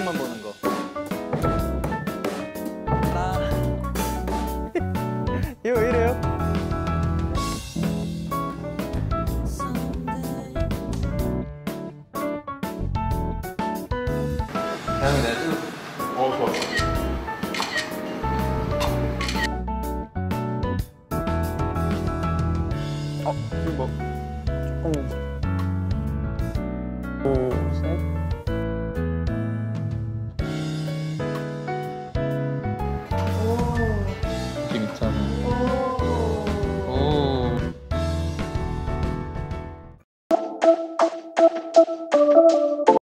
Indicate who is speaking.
Speaker 1: 오른쪽만 보는 거. 하나. 아. 이거 왜 이래요?
Speaker 2: 어, 이거 뭐. 어. 조금.